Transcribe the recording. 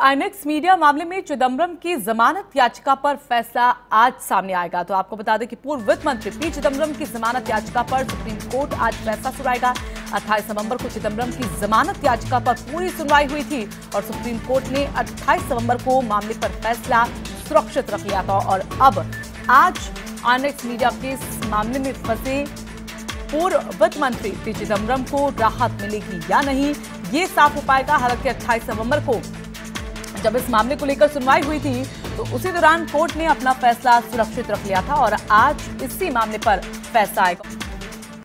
Inox media मामले में चिदम्बरम की जमानत याचिका पर फैसला आज सामने आएगा। तो आपको बता दें कि पूर्व वित्त मंत्री पी चिदम्बरम की जमानत याचिका पर सुप्रीम कोर्ट आज फैसला सुनाएगा। 28 नवंबर को चिदम्बरम की जमानत याचिका पर पूरी सुनवाई हुई थी और सुप्रीम कोर्ट ने 28 नवंबर को मामले पर फैसला सुरक्षित रख लिया था। और अब आज आईनेक्स मीडिया के मामले में फंसे पूर्व वित्त मंत्री पी चिदम्बरम को राहत मिलेगी या नहीं, ये साफ़ हो पाएगा। हालाँकि 28 नवंबर को जब इस मामले को लेकर सुनवाई हुई थी तो उसी दौरान कोर्ट ने अपना फैसला सुरक्षित रख लिया था और आज इसी मामले पर फैसला आएगा।